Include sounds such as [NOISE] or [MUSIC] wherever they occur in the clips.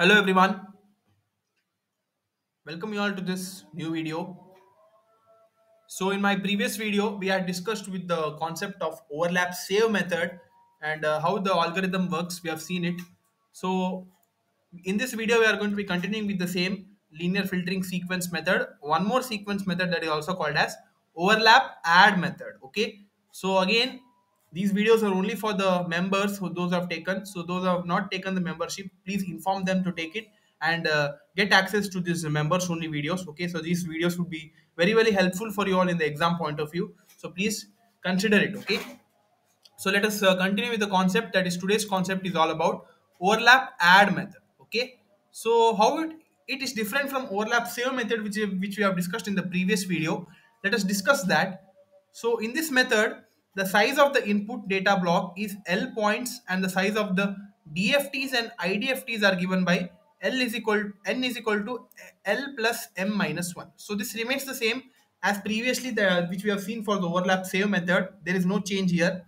Hello everyone, welcome you all to this new video. So in my previous video, we had discussed with the concept of overlap save method and uh, how the algorithm works. We have seen it. So in this video, we are going to be continuing with the same linear filtering sequence method. One more sequence method that is also called as overlap add method. Okay. So again, these videos are only for the members who those have taken. So those have not taken the membership, please inform them to take it and uh, get access to these members only videos. Okay. So these videos would be very very helpful for you all in the exam point of view. So please consider it. Okay. So let us uh, continue with the concept that is today's concept is all about overlap add method. Okay. So how it, it is different from overlap save method which, which we have discussed in the previous video. Let us discuss that. So in this method, the size of the input data block is L points and the size of the DFTs and IDFTs are given by L is equal N is equal to L plus M minus 1. So this remains the same as previously the which we have seen for the overlap save method. There is no change here.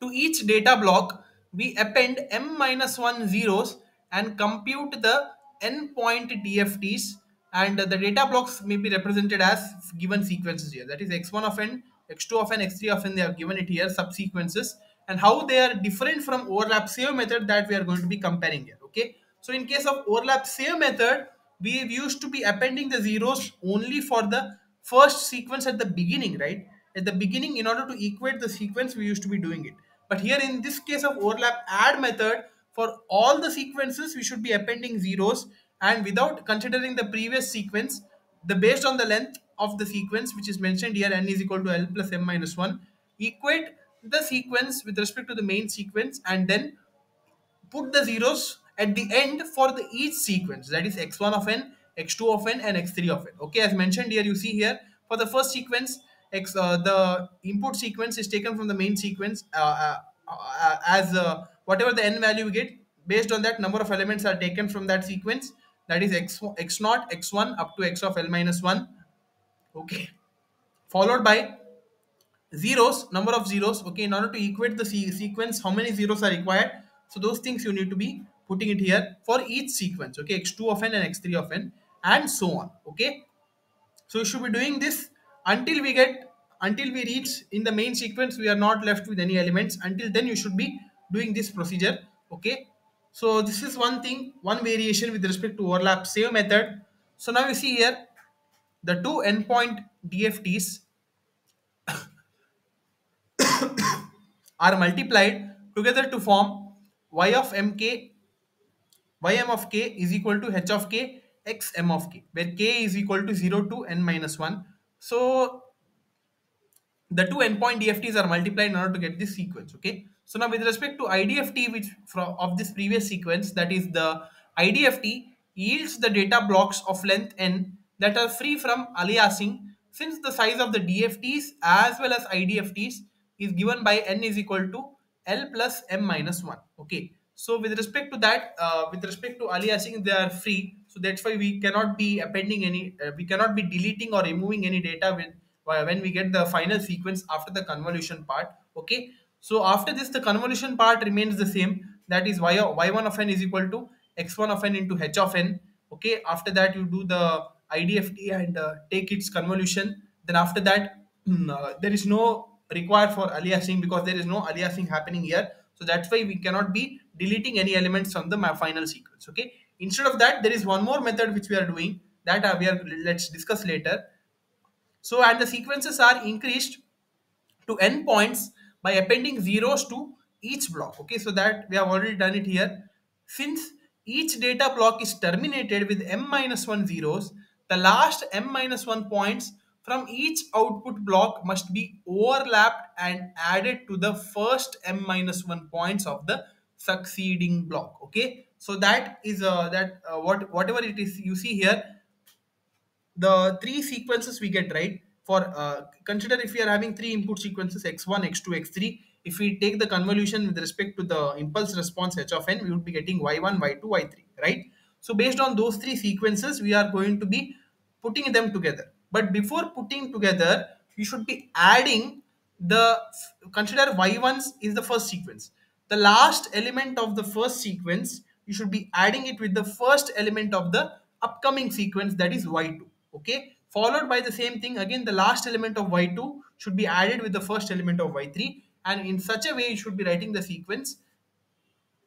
To each data block, we append m minus 1 zeros and compute the n point DFTs and the data blocks may be represented as given sequences here. That is x1 of n, x2 of n, x3 of n, they have given it here, subsequences and how they are different from overlap save method that we are going to be comparing here. Okay. So in case of overlap save method, we used to be appending the zeros only for the first sequence at the beginning, right? At the beginning, in order to equate the sequence, we used to be doing it. But here in this case of overlap add method, for all the sequences, we should be appending zeros and without considering the previous sequence, the based on the length of the sequence, which is mentioned here, n is equal to L plus M minus 1, equate the sequence with respect to the main sequence and then put the zeros at the end for the each sequence. That is x1 of n x2 of n and x3 of n. Okay as mentioned here you see here for the first sequence x uh, the input sequence is taken from the main sequence uh, uh, uh as uh, whatever the n value we get based on that number of elements are taken from that sequence. That is x x naught x1 up to x of l minus 1 okay. Followed by zeros number of zeros. Okay in order to equate the sequence how many zeros are required? So those things you need to be putting it here for each sequence. Okay x2 of n and x3 of n and so on. Okay. So you should be doing this until we get until we reach in the main sequence we are not left with any elements. Until then you should be doing this procedure. Okay. So this is one thing one variation with respect to overlap save method. So now you see here the two n point dfts are multiplied together to form y of mk ym of k is equal to h of k x m of k where k is equal to 0 to n minus 1 so the two n point dfts are multiplied in order to get this sequence okay? So now with respect to idft which from of this previous sequence that is the idft yields the data blocks of length n that are free from aliasing since the size of the dfts as well as idfts is given by n is equal to l plus m minus 1 okay so with respect to that, uh, with respect to aliasing, they are free. So that's why we cannot be appending any, uh, we cannot be deleting or removing any data when, when we get the final sequence after the convolution part. Okay. So after this, the convolution part remains the same. That is y, y1 of n is equal to x1 of n into h of n. Okay. After that, you do the IDFT and uh, take its convolution. Then after that, [CLEARS THROAT] uh, there is no required for aliasing because there is no aliasing happening here. So that's why we cannot be deleting any elements from the final sequence okay instead of that there is one more method which we are doing that uh, we are let's discuss later so and the sequences are increased to n points by appending zeros to each block okay so that we have already done it here since each data block is terminated with m minus 1 zeros the last m minus 1 points from each output block must be overlapped and added to the first m minus 1 points of the succeeding block okay? So that is uh, that uh, what whatever it is you see here the three sequences we get right? For uh, consider if we are having three input sequences x1 x2 x3 if we take the convolution with respect to the impulse response h of n we would be getting y1 y2 y3 right so based on those three sequences we are going to be putting them together. But before putting together you should be adding the consider y1s is the first sequence. The last element of the first sequence you should be adding it with the first element of the upcoming sequence that is y2 okay? Followed by the same thing again the last element of y2 should be added with the first element of y3 and in such a way you should be writing the sequence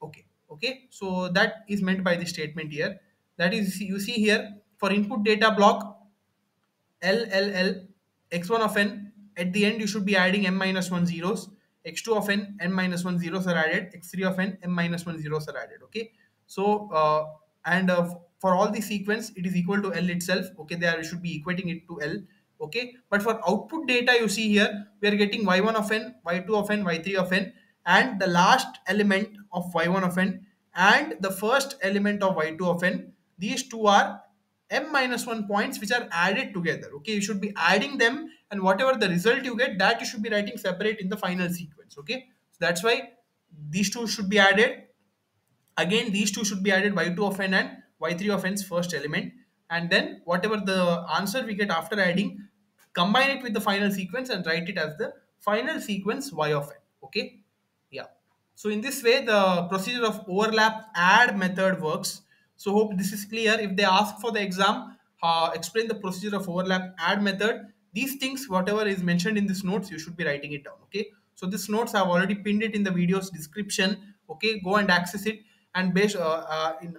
okay okay so that is meant by the statement here. That is you see here for input data block L L L x1 of n at the end you should be adding m minus 1 zeros. X2 of n n minus 1 zeros are added. X3 of n m minus 1 zeros are added okay? So uh, and uh, for all the sequence it is equal to l itself okay? There you should be equating it to l okay? But for output data you see here we are getting y1 of n y2 of n y3 of n and the last element of y1 of n and the first element of y2 of n these two are m minus 1 points which are added together okay? You should be adding them and whatever the result you get that you should be writing separate in the final sequence okay? So that's why these two should be added. Again these two should be added y2 of n and y3 of n's first element. And then whatever the answer we get after adding combine it with the final sequence and write it as the final sequence y of n okay yeah. So in this way the procedure of overlap add method works. So hope this is clear. If they ask for the exam uh, explain the procedure of overlap add method. These things whatever is mentioned in this notes you should be writing it down okay? So this notes i've already pinned it in the video's description okay? Go and access it. And based uh, uh, in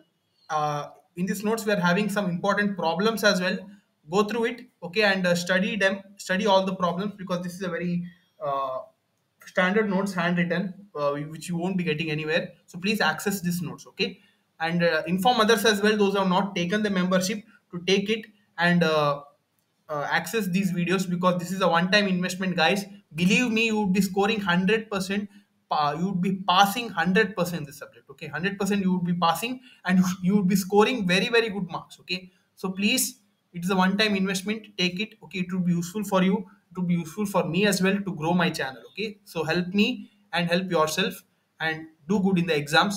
uh, in these notes we are having some important problems as well. Go through it okay? And uh, study them study all the problems because this is a very uh, standard notes handwritten uh, which you won't be getting anywhere. So please access these notes okay? And uh, inform others as well those who have not taken the membership to take it and uh, uh, access these videos because this is a one time investment guys. Believe me you would be scoring 100% you would be passing 100% in this subject okay? 100% you would be passing and you would be scoring very very good marks okay? So please it is a one time investment. Take it okay? It would be useful for you would be useful for me as well to grow my channel okay? So help me and help yourself and do good in the exams